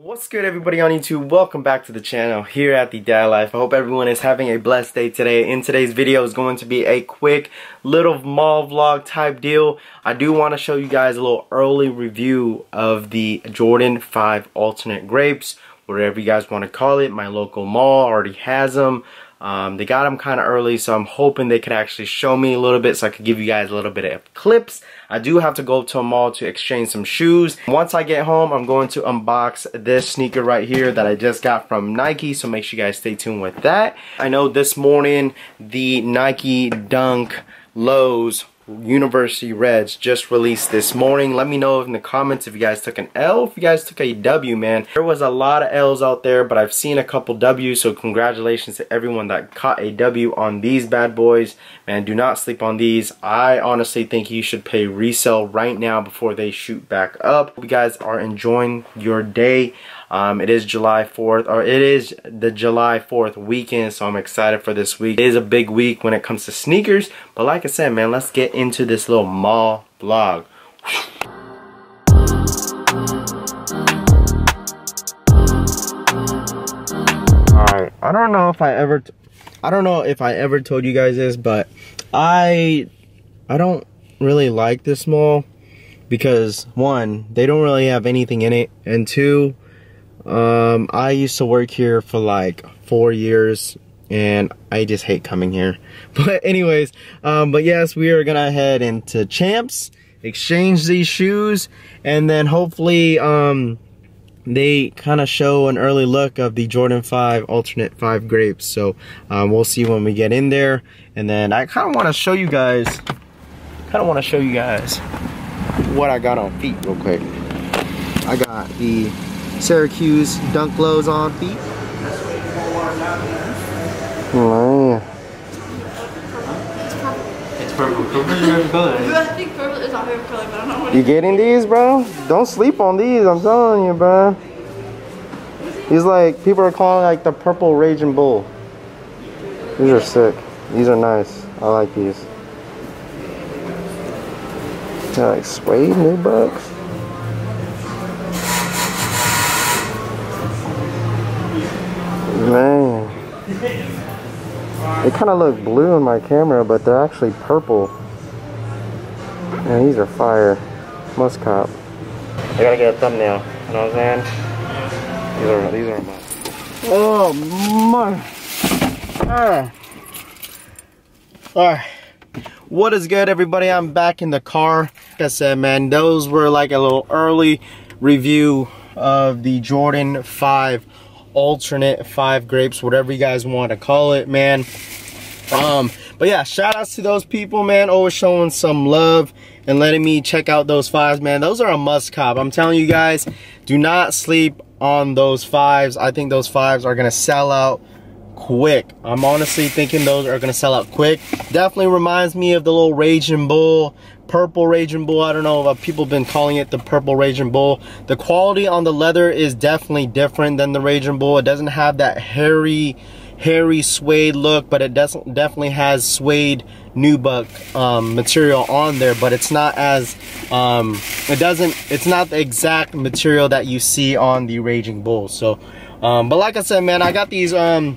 What's good everybody on YouTube? Welcome back to the channel here at The Dad Life. I hope everyone is having a blessed day today. In today's video is going to be a quick little mall vlog type deal. I do want to show you guys a little early review of the Jordan 5 alternate grapes. Whatever you guys want to call it. My local mall already has them. Um, they got them kind of early, so I'm hoping they could actually show me a little bit so I could give you guys a little bit of clips. I do have to go to a mall to exchange some shoes. Once I get home, I'm going to unbox this sneaker right here that I just got from Nike, so make sure you guys stay tuned with that. I know this morning the Nike Dunk Lows University Reds just released this morning. Let me know in the comments if you guys took an L, if you guys took a W, man. There was a lot of L's out there, but I've seen a couple W's, so congratulations to everyone that caught a W on these bad boys. Man, do not sleep on these. I honestly think you should pay resale right now before they shoot back up. Hope you guys are enjoying your day. Um, it is July 4th, or it is the July 4th weekend, so I'm excited for this week. It is a big week when it comes to sneakers, but like I said, man, let's get into this little mall vlog. Alright, I don't know if I ever, I don't know if I ever told you guys this, but I, I don't really like this mall because one, they don't really have anything in it, and two, um, I used to work here for like four years and I just hate coming here. But anyways, um, but yes, we are gonna head into Champs, exchange these shoes, and then hopefully um, they kind of show an early look of the Jordan 5 alternate 5 grapes. So um, we'll see when we get in there. And then I kind of want to show you guys, kind of want to show you guys what I got on feet real quick. I got the Syracuse dunk lows on feet. Man. It's purple. Purple is your favorite color. I think purple is our favorite color, but I don't know what You getting these, bro? Don't sleep on these, I'm telling you, bro. These like, people are calling like the purple Raging Bull. These are sick. These are nice. I like these. They're like suede new Man. They kind of look blue in my camera, but they're actually purple. And these are fire. Must cop. I gotta get a thumbnail. You know what I'm saying? These are these are my. Oh my. Ah. Alright. What is good everybody? I'm back in the car. Like I said, man, those were like a little early review of the Jordan 5 alternate 5 grapes, whatever you guys want to call it, man. Um, but yeah, shout outs to those people, man, always showing some love and letting me check out those fives, man. Those are a must cop. I'm telling you guys, do not sleep on those fives. I think those fives are gonna sell out quick. I'm honestly thinking those are gonna sell out quick. Definitely reminds me of the little Raging Bull, purple Raging Bull. I don't know if people have been calling it the purple Raging Bull. The quality on the leather is definitely different than the Raging Bull. It doesn't have that hairy, hairy suede look, but it doesn't definitely has suede nubuck um, material on there, but it's not as um, it doesn't it's not the exact material that you see on the Raging Bull. So, um, but like I said, man, I got these um,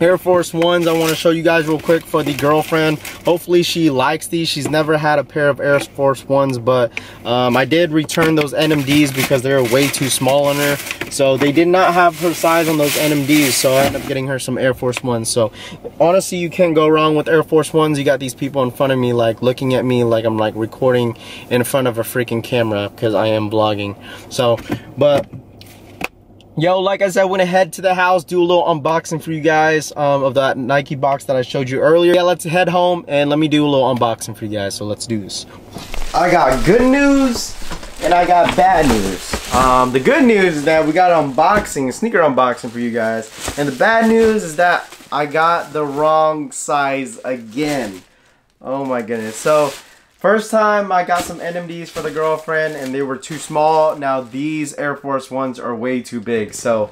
Air Force Ones I want to show you guys real quick for the girlfriend. Hopefully she likes these. She's never had a pair of Air Force Ones, but um, I did return those NMDs because they were way too small on her. So they did not have her size on those NMDs, so I ended up getting her some Air Force Ones. So honestly, you can't go wrong with Air Force Ones. You got these people in front of me like looking at me like I'm like recording in front of a freaking camera because I am vlogging. So, but Yo, like I said, I went ahead to the house, do a little unboxing for you guys um, of that Nike box that I showed you earlier. Yeah, let's head home and let me do a little unboxing for you guys. So let's do this. I got good news and I got bad news. Um, the good news is that we got an unboxing, a sneaker unboxing for you guys. And the bad news is that I got the wrong size again. Oh my goodness. So First time I got some NMDs for the girlfriend and they were too small. Now these Air Force Ones are way too big. So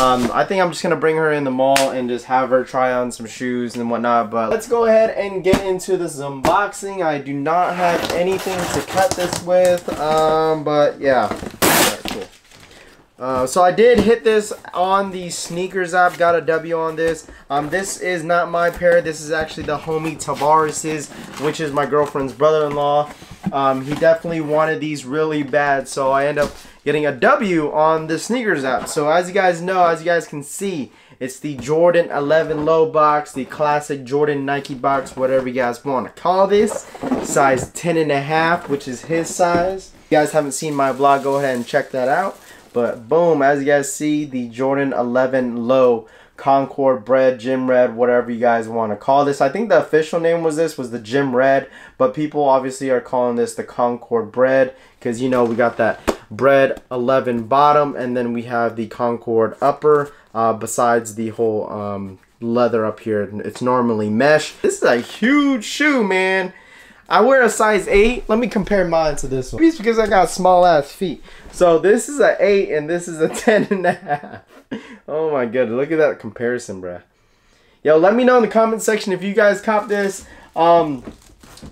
um, I think I'm just going to bring her in the mall and just have her try on some shoes and whatnot. But let's go ahead and get into this unboxing. I do not have anything to cut this with. Um, but yeah. Uh, so I did hit this on the SNKRS app. Got a W on this. Um, this is not my pair. This is actually the homie Tavares's, which is my girlfriend's brother-in-law. Um, he definitely wanted these really bad, so I end up getting a W on the SNKRS app. So as you guys know, as you guys can see, it's the Jordan 11 low box, the classic Jordan Nike box, whatever you guys want to call this. Size 10 and a half, which is his size. If you guys haven't seen my vlog, go ahead and check that out. But boom, as you guys see, the Jordan 11 Low Concord Bread, Gym Red, whatever you guys want to call this. I think the official name was this was the Gym Red, but people obviously are calling this the Concord Bread because you know we got that bread 11 bottom and then we have the Concord upper uh, besides the whole um, leather up here. It's normally mesh. This is a huge shoe, man. I wear a size 8. Let me compare mine to this one. It's because I got small ass feet. So this is a 8 and this is a 10 and a half. Oh my god, look at that comparison, bruh. Yo, let me know in the comment section if you guys cop this. Um,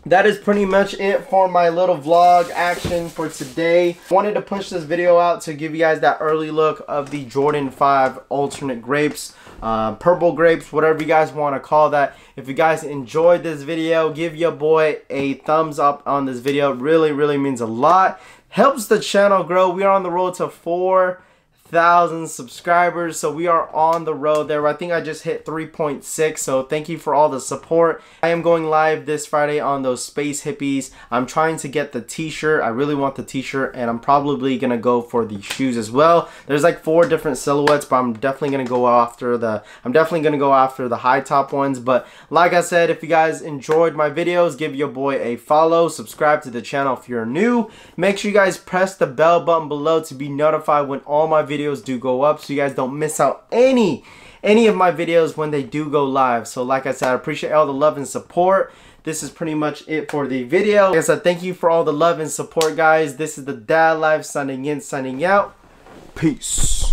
that is pretty much it for my little vlog action for today. Wanted to push this video out to give you guys that early look of the Jordan 5 alternate grapes. Uh, purple grapes, whatever you guys want to call that. If you guys enjoyed this video, give your boy a thumbs up on this video. It really, really means a lot. Helps the channel grow. We are on the road to four thousand subscribers so we are on the road there. I think i just hit 3.6 so thank you for all the support. I am going live this friday on those space hippies. I'm trying to get the t-shirt. I really want the t-shirt and i'm probably gonna go for the shoes as well. There's like four different silhouettes but i'm definitely gonna go after the i'm definitely gonna go after the high top ones. But like i said if you guys enjoyed my videos give your boy a follow subscribe to the channel if you're new. Make sure you guys press the bell button below to be notified when all my videos videos do go up so you guys don't miss out any any of my videos when they do go live. So like I said, I appreciate all the love and support. This is pretty much it for the video. Like I said, thank you for all the love and support, guys. This is the Dad Life signing in, signing out. Peace.